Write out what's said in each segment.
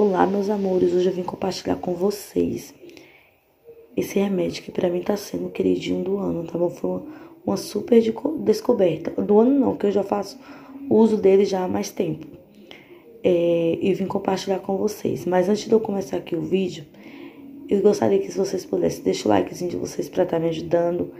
Olá, meus amores. Hoje eu vim compartilhar com vocês esse remédio que para mim tá sendo o queridinho do ano, tá bom? Foi uma, super descoberta. Do ano não, que eu já faço uso dele já há mais tempo. É, e vim compartilhar com vocês. Mas antes de eu começar aqui o vídeo, eu gostaria que se vocês pudessem deixar o likezinho de vocês para estar tá me ajudando.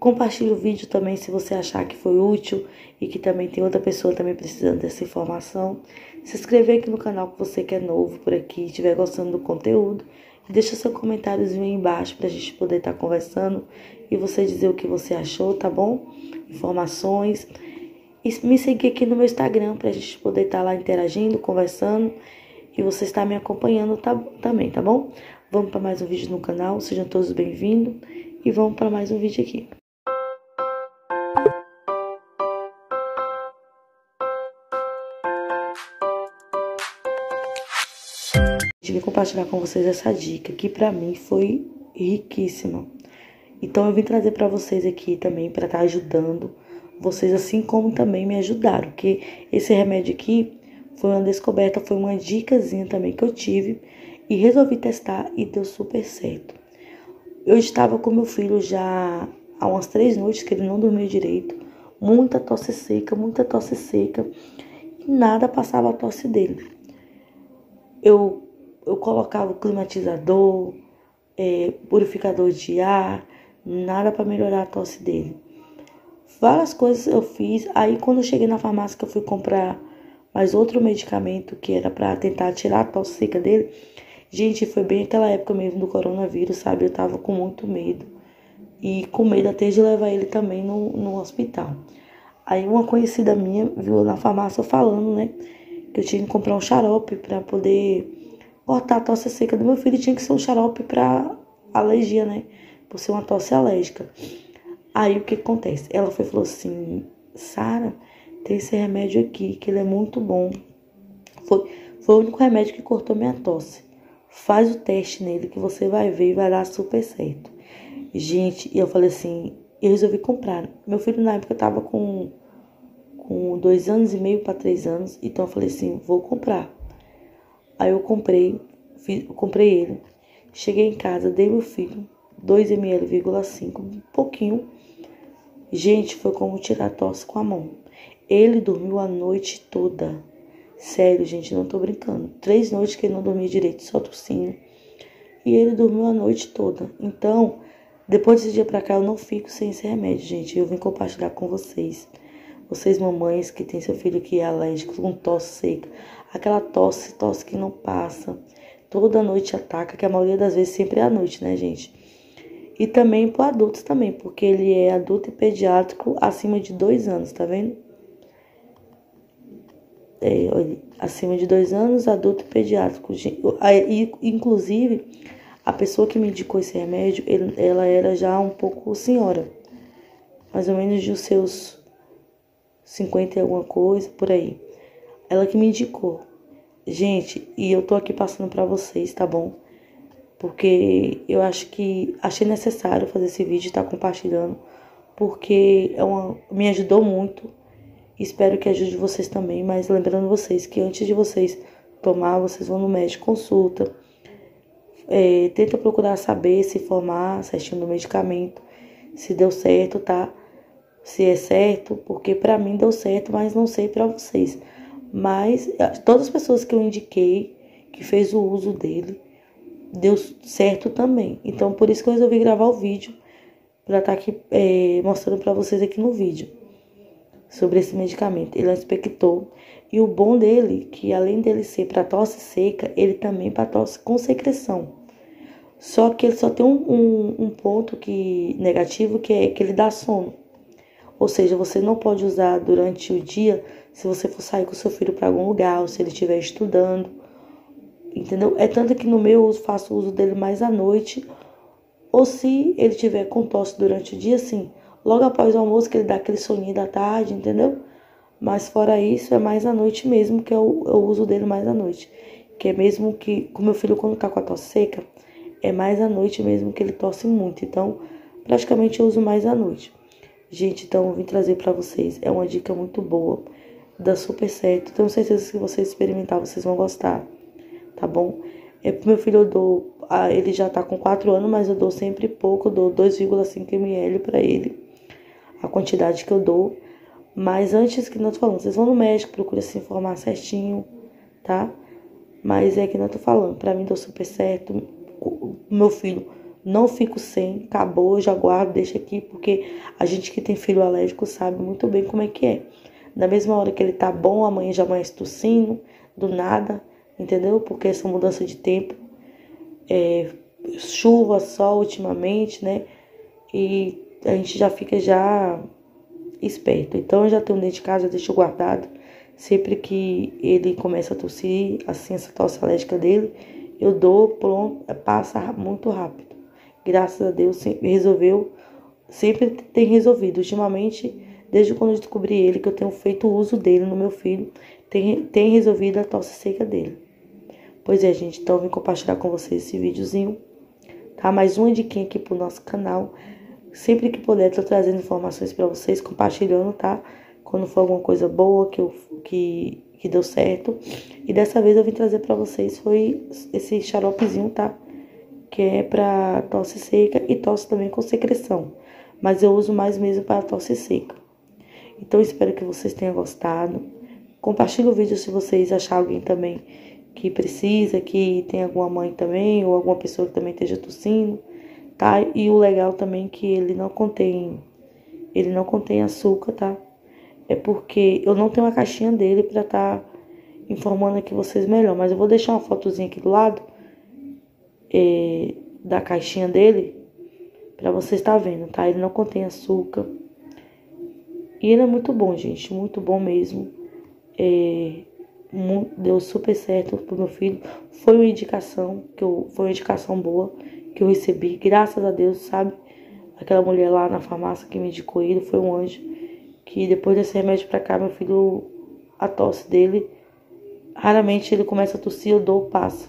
Compartilhe o vídeo também se você achar que foi útil e que também tem outra pessoa também precisando dessa informação. Se inscrever aqui no canal que você que é novo por aqui, estiver gostando do conteúdo. E deixa seu comentáriozinho aí embaixo pra gente poder estar tá conversando e você dizer o que você achou, tá bom? Informações. E me seguir aqui no meu Instagram pra gente poder estar tá lá interagindo, conversando. E você está me acompanhando tá, também, tá bom? Vamos para mais um vídeo no canal, sejam todos bem-vindos. E vamos para mais um vídeo aqui. Vim compartilhar com vocês essa dica que para mim foi riquíssima. Então eu vim trazer para vocês aqui também para estar tá ajudando vocês assim como também me ajudaram, porque esse remédio aqui foi uma descoberta, foi uma dicasinha também que eu tive e resolvi testar e deu super certo. Eu estava com meu filho já há umas três noites que ele não dormiu direito, muita tosse seca, muita tosse seca, e nada passava a tosse dele. Eu eu colocava o climatizador, é, purificador de ar, nada para melhorar a tosse dele. Várias coisas eu fiz. Aí quando eu cheguei na farmácia que eu fui comprar mais outro medicamento que era para tentar tirar a tosse seca dele. Gente, foi bem aquela época mesmo do coronavírus, sabe? Eu tava com muito medo. E com medo até de levar ele também no, no hospital. Aí uma conhecida minha viu na farmácia falando, né? Que eu tinha que comprar um xarope para poder cortar a tosse seca do meu filho tinha que ser um xarope para alergia, né? Por ser uma tosse alérgica. Aí o que acontece? Ela foi falou assim: Sara, tem esse remédio aqui, que ele é muito bom. Foi, foi o único remédio que cortou minha tosse. Faz o teste nele que você vai ver e vai dar super certo. Gente, e eu falei assim: eu resolvi comprar. Meu filho na época tava com, com dois anos e meio para três anos, então eu falei assim: vou comprar. Aí eu comprei, fiz, eu comprei ele. Cheguei em casa, dei meu filho 2 ml,5, um pouquinho. Gente, foi como tirar tosse com a mão. Ele dormiu a noite toda. Sério, gente, não tô brincando. Três noites que ele não dormia direito, só tossindo. E ele dormiu a noite toda. Então, depois desse dia pra cá, eu não fico sem esse remédio, gente. Eu vim compartilhar com vocês. Vocês, mamães, que tem seu filho que é alérgico, com tosse seca aquela tosse, tosse que não passa, toda noite ataca, que a maioria das vezes sempre é à noite, né, gente? E também para adultos também, porque ele é adulto e pediátrico acima de dois anos, tá vendo? É, acima de dois anos, adulto e pediátrico. E, inclusive, a pessoa que me indicou esse remédio, ela era já um pouco senhora, mais ou menos de os seus 50 e alguma coisa, por aí. Ela que me indicou. Gente, e eu tô aqui passando para vocês, tá bom? Porque eu acho que achei necessário fazer esse vídeo e tá compartilhando, porque é uma, me ajudou muito. Espero que ajude vocês também, mas lembrando vocês que antes de vocês tomar, vocês vão no médico, consulta, é, tenta procurar saber, se informar certinho do medicamento, se deu certo, tá? Se é certo, porque para mim deu certo, mas não sei para vocês. Mas eh, todas as pessoas que eu indiquei, que fez o uso dele, deu certo também. Então, por isso que eu resolvi gravar o vídeo, para estar tá aqui é, mostrando para vocês aqui no vídeo sobre esse medicamento. Ele é expector. E o bom dele, que além dele ser para tosse seca, ele também é para tosse com secreção. Só que ele só tem um, um, um, ponto que negativo, que é que ele dá sono. Ou seja, você não pode usar durante o dia se você for sair com seu filho para algum lugar, ou se ele estiver estudando. Entendeu? É tanto que no meu uso faço uso dele mais à noite, ou se ele tiver com tosse durante o dia, sim, logo após o almoço, que ele dá aquele soninho da tarde, entendeu? Mas fora isso, é mais à noite mesmo, que eu, eu uso dele mais à noite. Que é mesmo que, com meu filho, quando tá com a tosse seca, é mais à noite mesmo que ele tosse muito. Então, praticamente eu uso mais à noite. Gente, então eu vim trazer para vocês. É uma dica muito boa dá super certo. Tenho certeza que vocês experimentar, vocês vão gostar. tá bom? É pro meu filho eu dou, ele já tá com 4 anos, mas eu dou sempre pouco, eu dou 2,5 ml para ele, a quantidade que eu dou. Mas antes que nós falando, vocês vão no médico, procura se informar certinho, tá? Mas é que não tô falando, para mim deu super certo. Meu filho não fico sem, acabou, já guardo, deixa aqui, porque a gente que tem filho alérgico sabe muito bem como é que é. Na mesma hora que ele tá bom, amanhã já amanhece tossindo, do nada, entendeu? Porque essa mudança de tempo, é, chuva, sol ultimamente, né? E a gente já fica já esperto. Então eu já tenho dentro de casa, deixo guardado. Sempre que ele começa a tossir, assim, essa tosse alérgica dele, eu dou, pronto, passa muito rápido graças a Deus, resolveu, sempre tem resolvido. Ultimamente, desde quando descobri ele, que eu tenho feito uso dele no meu filho, tem, tem resolvido a tosse seca dele. Pois é, gente, então eu vim compartilhar com vocês esse videozinho, tá? Mais uma diquinha aqui pro nosso canal. Sempre que puder, tô trazendo informações para vocês, compartilhando, tá? Quando for alguma coisa boa que, eu, que, que deu certo. E dessa vez eu vim trazer para vocês foi esse xaropezinho, tá? que é para tosse seca e tosse também com secreção, mas eu uso mais mesmo para tosse seca. Então espero que vocês tenham gostado. Compartilhe o vídeo se vocês acharem alguém também que precisa, que tem alguma mãe também ou alguma pessoa que também esteja tossindo, tá? E o legal também é que ele não contém ele não contém açúcar, tá? É porque eu não tenho uma caixinha dele para estar tá informando aqui vocês melhor, mas eu vou deixar uma fotozinha aqui do lado é, da caixinha dele para você estar vendo, tá? Ele não contém açúcar. E ele é muito bom, gente, muito bom mesmo. É, deu super certo pro meu filho. Foi uma indicação que eu, foi uma indicação boa que eu recebi, graças a Deus, sabe? Aquela mulher lá na farmácia que me indicou ele foi um anjo. Que depois desse remédio pra cá, meu filho, a tosse dele, raramente ele começa a tossir, eu dou, passa.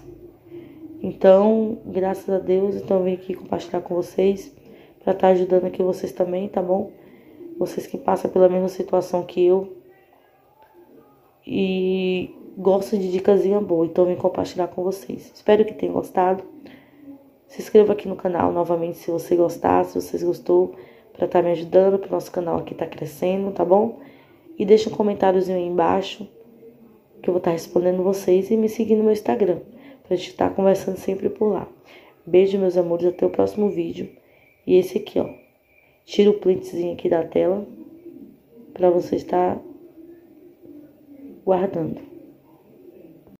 Então, graças a Deus, então eu vim aqui compartilhar com vocês para estar tá ajudando aqui vocês também, tá bom? Vocês que passam pela mesma situação que eu e gostam de dicasinha boa, então vim compartilhar com vocês. Espero que tenham gostado. Se inscreva aqui no canal novamente se você gostar, se vocês gostou, para estar tá me ajudando, para o nosso canal aqui tá crescendo, tá bom? E deixa um comentáriozinho aí embaixo que eu vou estar tá respondendo vocês e me seguir no meu Instagram pra gente estar tá conversando sempre por lá. Beijo, meus amores, até o próximo vídeo. E esse aqui, ó. Tira o printzinho aqui da tela para você estar guardando.